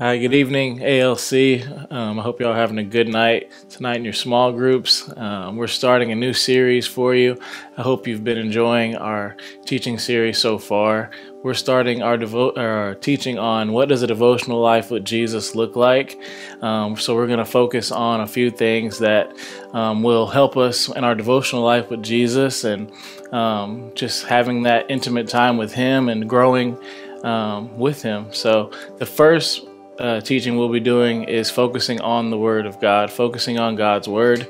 Hi, good evening, ALC. Um, I hope y'all having a good night tonight in your small groups. Um, we're starting a new series for you. I hope you've been enjoying our teaching series so far. We're starting our, devo- our teaching on what does a devotional life with Jesus look like. Um, so we're going to focus on a few things that um, will help us in our devotional life with Jesus and um, just having that intimate time with Him and growing um, with Him. So the first uh, teaching we'll be doing is focusing on the Word of God, focusing on God's Word.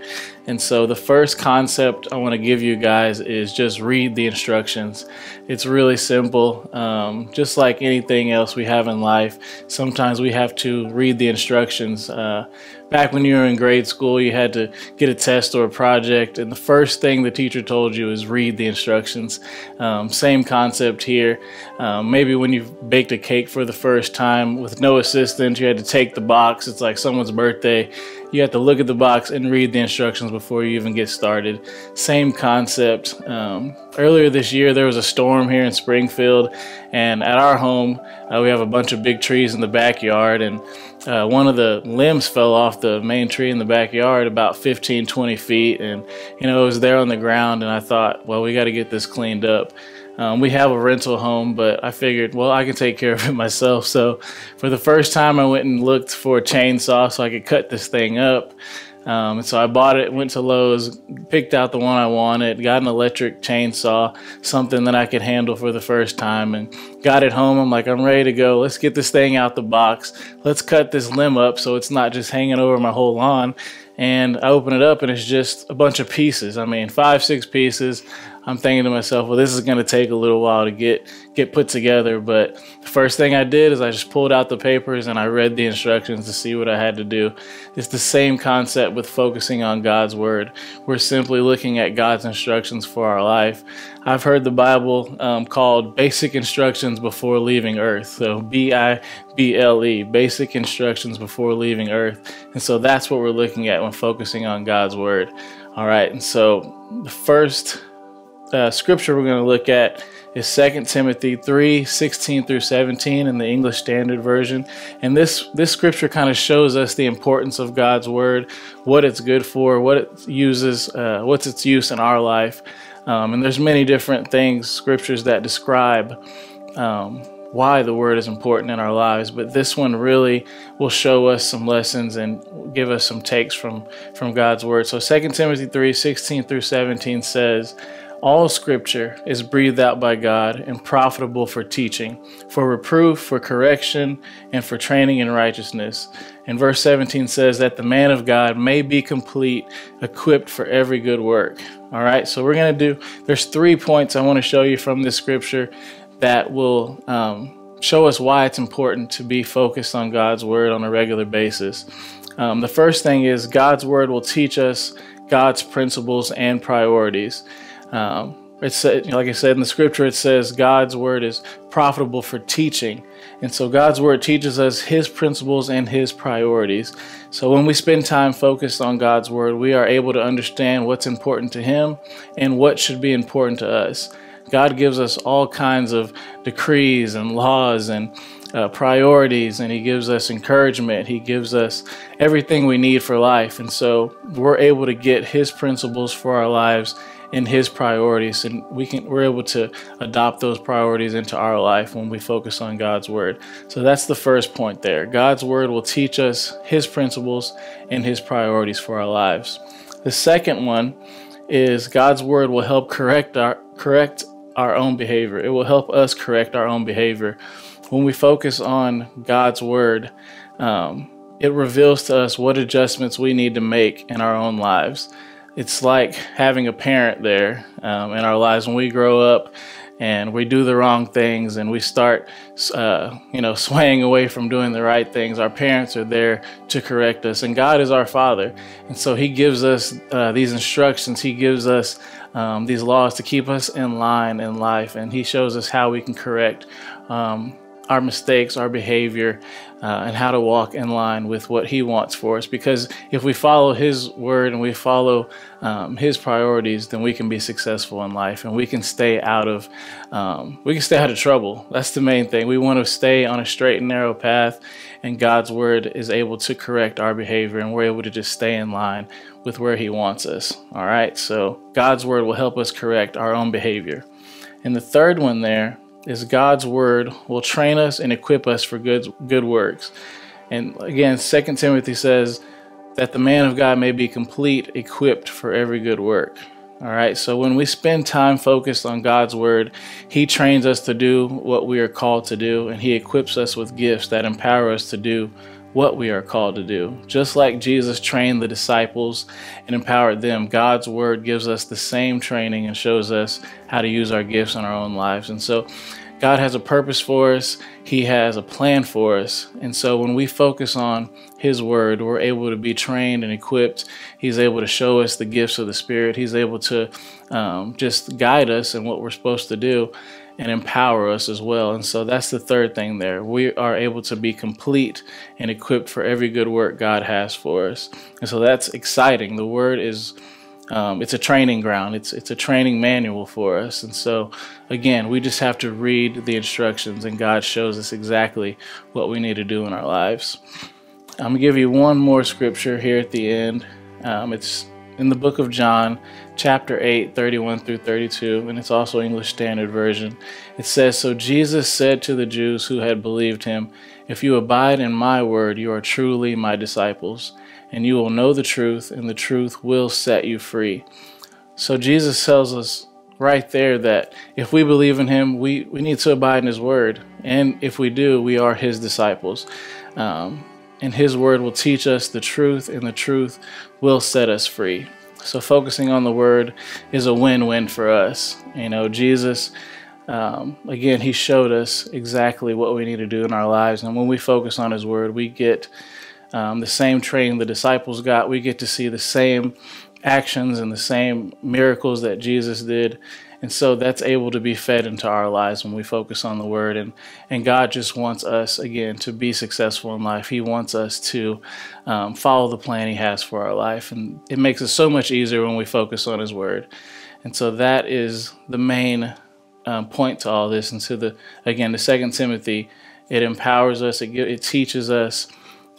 And so, the first concept I want to give you guys is just read the instructions. It's really simple. Um, just like anything else we have in life, sometimes we have to read the instructions. Uh, back when you were in grade school, you had to get a test or a project, and the first thing the teacher told you is read the instructions. Um, same concept here. Um, maybe when you baked a cake for the first time with no assistance, you had to take the box. It's like someone's birthday. You have to look at the box and read the instructions before you even get started. Same concept. Um, earlier this year, there was a storm here in Springfield, and at our home, uh, we have a bunch of big trees in the backyard, and uh, one of the limbs fell off the main tree in the backyard about 15, 20 feet, and you know it was there on the ground, and I thought, well, we got to get this cleaned up. Um, we have a rental home, but I figured, well, I can take care of it myself. So for the first time, I went and looked for a chainsaw so I could cut this thing up. Um, so I bought it, went to Lowe's, picked out the one I wanted, got an electric chainsaw, something that I could handle for the first time, and got it home. I'm like, I'm ready to go. Let's get this thing out the box. Let's cut this limb up so it's not just hanging over my whole lawn. And I open it up, and it's just a bunch of pieces. I mean, five, six pieces. I'm thinking to myself, well, this is going to take a little while to get get put together. But the first thing I did is I just pulled out the papers and I read the instructions to see what I had to do. It's the same concept with focusing on God's word. We're simply looking at God's instructions for our life. I've heard the Bible um, called basic instructions before leaving earth. So B I B L E, basic instructions before leaving earth. And so that's what we're looking at when focusing on God's word. All right, and so the first uh, scripture we're going to look at is 2 Timothy 3 16 through 17 in the English Standard Version. And this, this scripture kind of shows us the importance of God's Word, what it's good for, what it uses, uh, what's its use in our life. Um, and there's many different things, scriptures that describe um, why the Word is important in our lives. But this one really will show us some lessons and give us some takes from, from God's Word. So 2 Timothy 3 16 through 17 says, all scripture is breathed out by God and profitable for teaching, for reproof, for correction, and for training in righteousness. And verse 17 says that the man of God may be complete, equipped for every good work. All right, so we're going to do, there's three points I want to show you from this scripture that will um, show us why it's important to be focused on God's word on a regular basis. Um, the first thing is God's word will teach us God's principles and priorities. Um, it's like I said in the scripture, it says God's word is profitable for teaching. And so God's word teaches us his principles and his priorities. So when we spend time focused on God's word, we are able to understand what's important to him and what should be important to us. God gives us all kinds of decrees and laws and uh, priorities, and He gives us encouragement. He gives us everything we need for life. And so we're able to get His principles for our lives in his priorities and we can we're able to adopt those priorities into our life when we focus on God's word. So that's the first point there. God's word will teach us his principles and his priorities for our lives. The second one is God's word will help correct our correct our own behavior. It will help us correct our own behavior. When we focus on God's word, um, it reveals to us what adjustments we need to make in our own lives it's like having a parent there um, in our lives. When we grow up and we do the wrong things and we start uh, you know swaying away from doing the right things our parents are there to correct us. And god is our father. And so he gives us uh, these instructions. He gives us um, these laws to keep us in line in life. And he shows us how we can correct um, our mistakes, our behavior, uh, and how to walk in line with what He wants for us. Because if we follow His word and we follow um, His priorities, then we can be successful in life, and we can stay out of um, we can stay out of trouble. That's the main thing. We want to stay on a straight and narrow path, and God's word is able to correct our behavior, and we're able to just stay in line with where He wants us. All right. So God's word will help us correct our own behavior. And the third one there is God's word will train us and equip us for good good works. And again, Second Timothy says that the man of God may be complete, equipped for every good work. All right, so when we spend time focused on God's word, He trains us to do what we are called to do, and He equips us with gifts that empower us to do what we are called to do. Just like Jesus trained the disciples and empowered them, God's word gives us the same training and shows us how to use our gifts in our own lives. And so God has a purpose for us, He has a plan for us. And so when we focus on His Word, we're able to be trained and equipped. He's able to show us the gifts of the Spirit, He's able to um, just guide us in what we're supposed to do and empower us as well. And so that's the third thing there. We are able to be complete and equipped for every good work God has for us. And so that's exciting. The word is um, it's a training ground. It's it's a training manual for us. And so again, we just have to read the instructions and God shows us exactly what we need to do in our lives. I'm gonna give you one more scripture here at the end. Um, it's in the book of John, chapter 8, 31 through 32, and it's also English Standard Version. It says, So Jesus said to the Jews who had believed him, If you abide in my word, you are truly my disciples, and you will know the truth, and the truth will set you free. So Jesus tells us right there that if we believe in him, we, we need to abide in his word. And if we do, we are his disciples. Um, and His Word will teach us the truth, and the truth will set us free. So, focusing on the Word is a win win for us. You know, Jesus, um, again, He showed us exactly what we need to do in our lives. And when we focus on His Word, we get um, the same training the disciples got. We get to see the same actions and the same miracles that Jesus did. And so that's able to be fed into our lives when we focus on the word. And, and God just wants us, again, to be successful in life. He wants us to um, follow the plan He has for our life. And it makes it so much easier when we focus on His word. And so that is the main um, point to all this. And to the, again, the Second Timothy, it empowers us, it, it teaches us.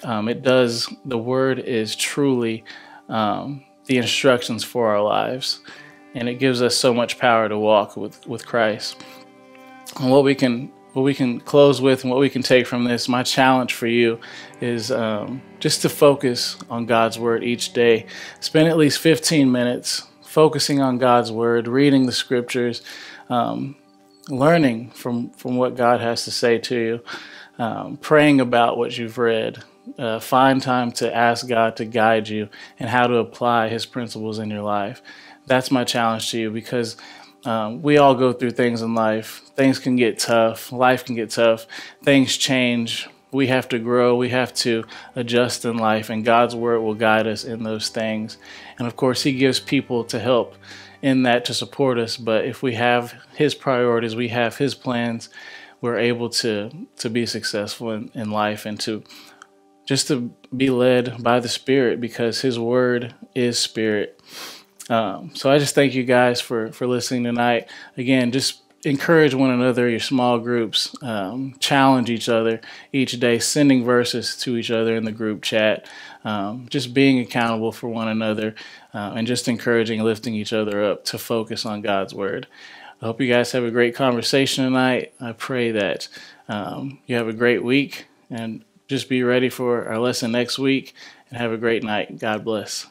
Um, it does, the word is truly um, the instructions for our lives and it gives us so much power to walk with, with Christ. And what we can what we can close with and what we can take from this, my challenge for you is um, just to focus on God's Word each day. Spend at least 15 minutes focusing on God's Word, reading the Scriptures, um, learning from, from what God has to say to you, um, praying about what you've read. Uh, find time to ask God to guide you and how to apply His principles in your life that's my challenge to you because um, we all go through things in life. Things can get tough. Life can get tough. Things change. We have to grow. We have to adjust in life, and God's word will guide us in those things. And of course, He gives people to help in that to support us. But if we have His priorities, we have His plans, we're able to to be successful in, in life and to just to be led by the Spirit because His word is Spirit. Um, so I just thank you guys for for listening tonight. Again, just encourage one another, your small groups, um, challenge each other each day, sending verses to each other in the group chat, um, just being accountable for one another, uh, and just encouraging, lifting each other up to focus on God's word. I hope you guys have a great conversation tonight. I pray that um, you have a great week and just be ready for our lesson next week and have a great night. God bless.